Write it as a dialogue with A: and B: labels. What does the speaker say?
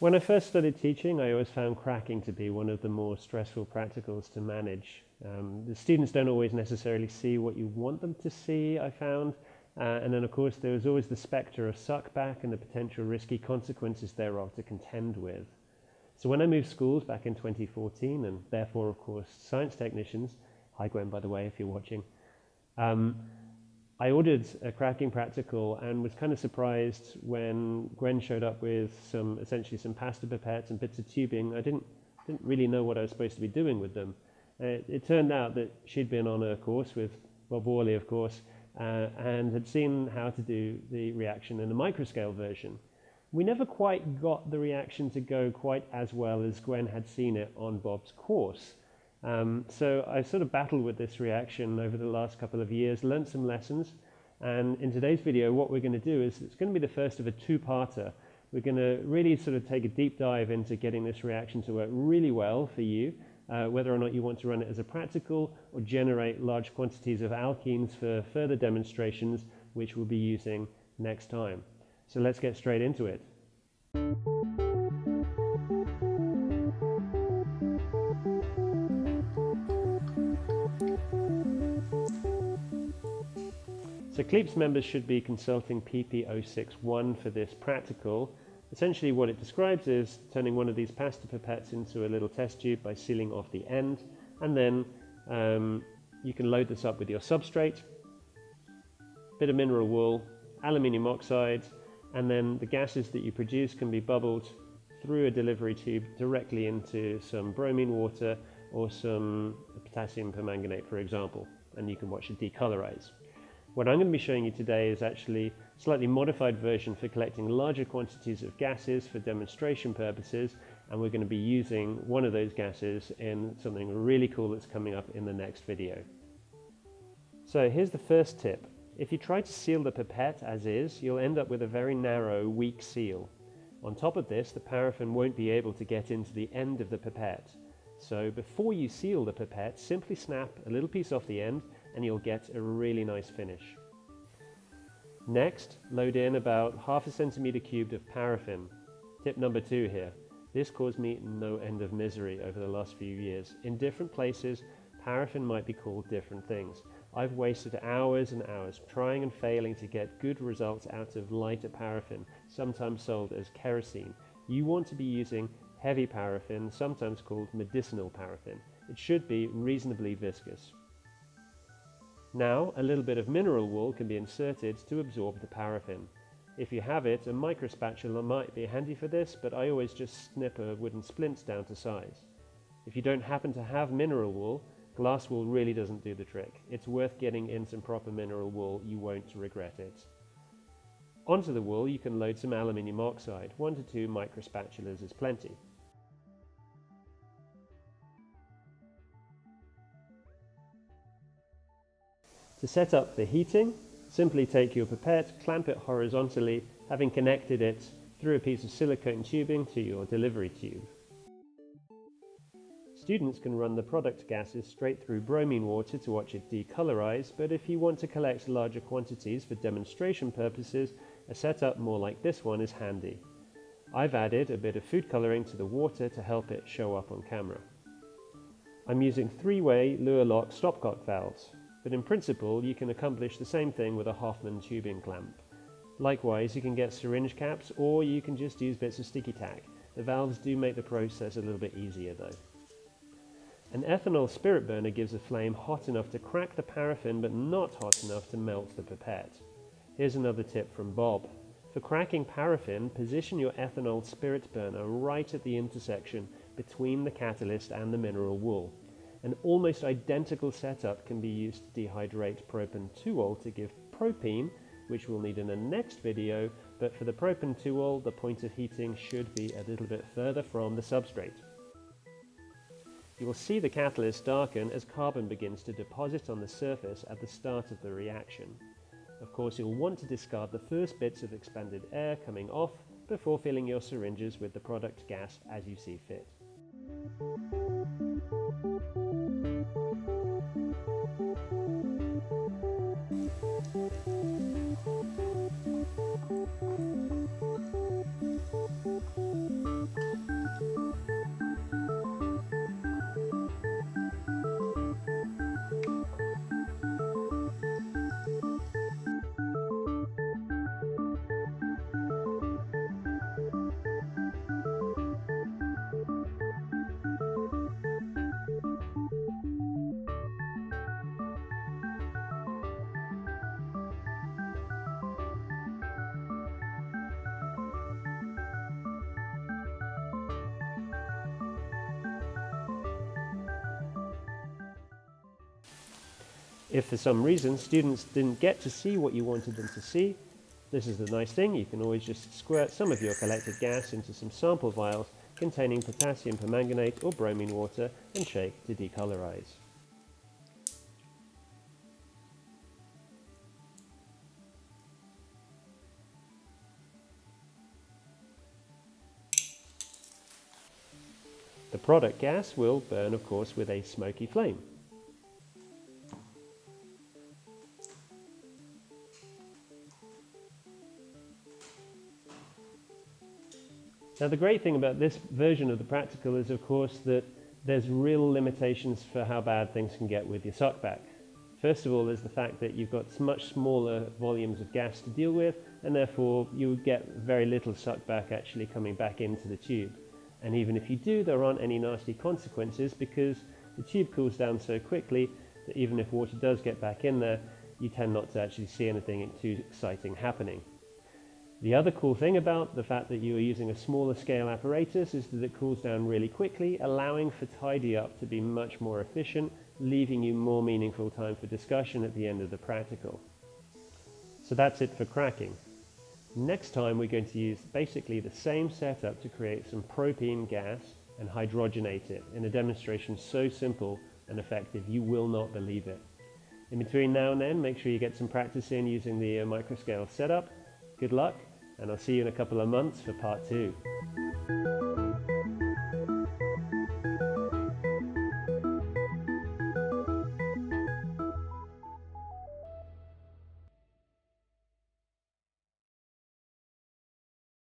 A: When I first started teaching, I always found cracking to be one of the more stressful practicals to manage. Um, the students don't always necessarily see what you want them to see, I found. Uh, and then, of course, there was always the spectre of suckback and the potential risky consequences thereof to contend with. So when I moved schools back in 2014, and therefore, of course, science technicians, hi Gwen, by the way, if you're watching, um, I ordered a cracking practical and was kind of surprised when Gwen showed up with some essentially some Pasteur pipettes and bits of tubing. I didn't didn't really know what I was supposed to be doing with them. It turned out that she'd been on a course with Bob Worley, of course, uh, and had seen how to do the reaction in a microscale version. We never quite got the reaction to go quite as well as Gwen had seen it on Bob's course. Um, so I've sort of battled with this reaction over the last couple of years, learned some lessons, and in today's video what we're going to do is it's going to be the first of a two-parter. We're going to really sort of take a deep dive into getting this reaction to work really well for you, uh, whether or not you want to run it as a practical or generate large quantities of alkenes for further demonstrations, which we'll be using next time. So let's get straight into it. So CLEAPSS members should be consulting PP061 for this practical. Essentially what it describes is turning one of these Pasteur pipettes into a little test tube by sealing off the end and then um, you can load this up with your substrate, bit of mineral wool, aluminium oxide and then the gases that you produce can be bubbled through a delivery tube directly into some bromine water or some potassium permanganate for example and you can watch it decolorize. What I'm going to be showing you today is actually a slightly modified version for collecting larger quantities of gases for demonstration purposes and we're going to be using one of those gases in something really cool that's coming up in the next video. So here's the first tip. If you try to seal the pipette as is, you'll end up with a very narrow, weak seal. On top of this, the paraffin won't be able to get into the end of the pipette. So before you seal the pipette, simply snap a little piece off the end and you'll get a really nice finish. Next, load in about half a centimeter cubed of paraffin. Tip number two here. This caused me no end of misery over the last few years. In different places, paraffin might be called different things. I've wasted hours and hours trying and failing to get good results out of lighter paraffin, sometimes sold as kerosene. You want to be using heavy paraffin, sometimes called medicinal paraffin. It should be reasonably viscous. Now, a little bit of mineral wool can be inserted to absorb the paraffin. If you have it, a micro spatula might be handy for this, but I always just snip a wooden splint down to size. If you don't happen to have mineral wool, glass wool really doesn't do the trick. It's worth getting in some proper mineral wool, you won't regret it. Onto the wool you can load some aluminium oxide, one to two micro spatulas is plenty. To set up the heating, simply take your pipette, clamp it horizontally, having connected it through a piece of silicone tubing to your delivery tube. Students can run the product gases straight through bromine water to watch it decolorize, but if you want to collect larger quantities for demonstration purposes, a setup more like this one is handy. I've added a bit of food coloring to the water to help it show up on camera. I'm using three-way Luer lock stopcock valves. But in principle, you can accomplish the same thing with a Hoffman tubing clamp. Likewise, you can get syringe caps or you can just use bits of sticky tack. The valves do make the process a little bit easier though. An ethanol spirit burner gives a flame hot enough to crack the paraffin but not hot enough to melt the pipette. Here's another tip from Bob. For cracking paraffin, position your ethanol spirit burner right at the intersection between the catalyst and the mineral wool. An almost identical setup can be used to dehydrate propan-2-ol to give propene, which we'll need in the next video, but for the propan-2-ol, the point of heating should be a little bit further from the substrate. You will see the catalyst darken as carbon begins to deposit on the surface at the start of the reaction. Of course, you'll want to discard the first bits of expanded air coming off before filling your syringes with the product gas as you see fit. If for some reason students didn't get to see what you wanted them to see, this is the nice thing, you can always just squirt some of your collected gas into some sample vials containing potassium permanganate or bromine water and shake to decolorize. The product gas will burn of course with a smoky flame. Now the great thing about this version of the practical is of course that there's real limitations for how bad things can get with your suckback. First of all, there's the fact that you've got much smaller volumes of gas to deal with, and therefore you get very little suckback actually coming back into the tube. And even if you do, there aren't any nasty consequences because the tube cools down so quickly that even if water does get back in there, you tend not to actually see anything too exciting happening. The other cool thing about the fact that you are using a smaller scale apparatus is that it cools down really quickly, allowing for tidy up to be much more efficient, leaving you more meaningful time for discussion at the end of the practical. So that's it for cracking. Next time we're going to use basically the same setup to create some propene gas and hydrogenate it in a demonstration so simple and effective you will not believe it. In between now and then make sure you get some practice in using the uh, microscale setup. Good luck and I'll see you in a couple of months for part two.